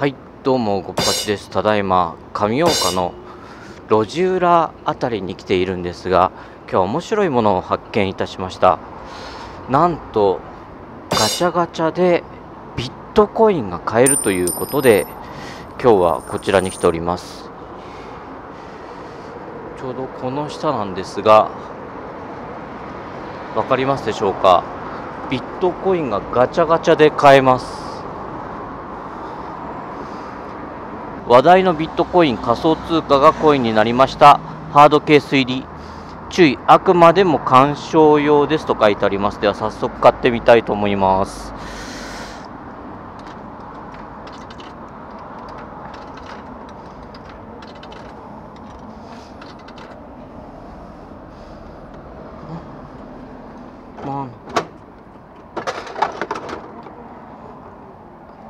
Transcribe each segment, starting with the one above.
はいどうもごっぱちです。ただいま上岡の路地裏あたりに来ているんですが今日は面白いものを発見いたしました。なんとガチャガチャでビットコインが買えるということで今日はこちらに来ております。ちょうどこの下なんですが分かりますでしょうか？ビットコインがガチャガチャで買えます。話題のビットコイン仮想通貨がコインになりました。ハードケース入り。注意あくまでも鑑賞用ですと書いてあります。では早速買ってみたいと思います。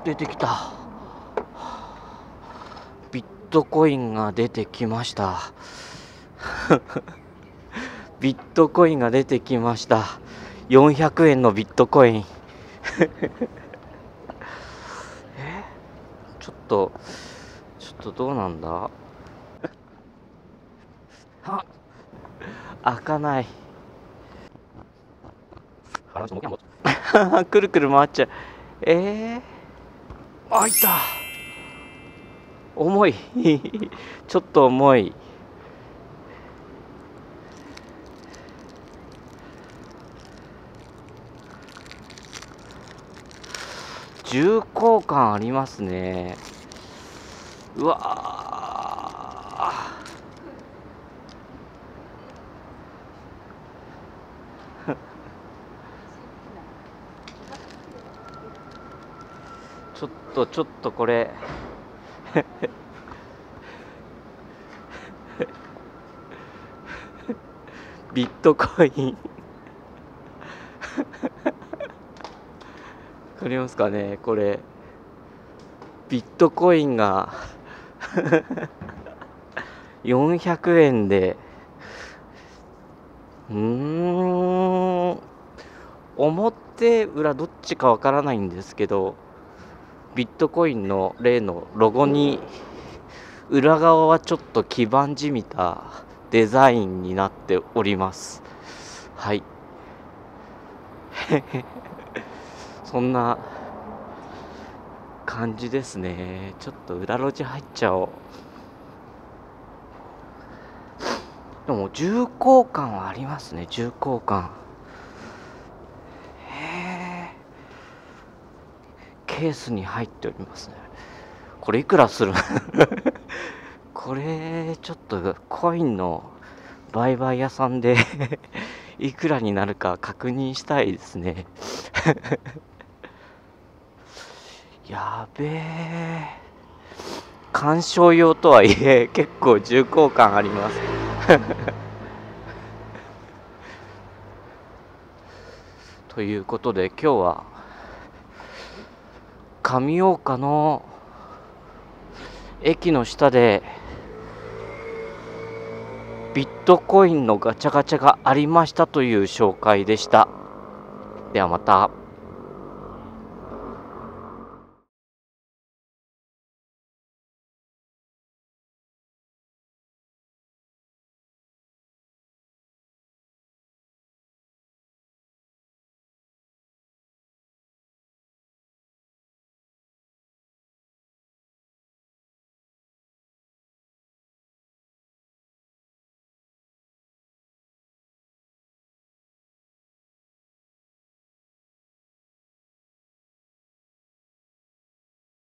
出てきた。トコインが出てきました。ビットコインが出てきました。400円のビットコイン。え？ちょっとちょっとどうなんだ？あ開かない。くるくる回っちゃう。えー、開いた重い。ちょっと重い。重厚感ありますね。うわ ちょっとちょっとこれ。ビットコイン。わかりますかねこれ。ビットコインが 400円で。うーん。表裏どっちかわからないんですけど。ビットコインの例のロゴに裏側はちょっと黄ばんじみたデザインになっております。はい。そんな感じですね。ちょっと裏路地入っちゃおう。でも重厚感はありますね重厚感へえケースに入っておりますね。これいくらする？これちょっとコインの売買屋さんで いくらになるか確認したいですね。やべえ。鑑賞用とはいえ結構重厚感あります。ということで今日は上岡の駅の下でビットコインのガチャガチャがありましたという紹介でした。ではまた。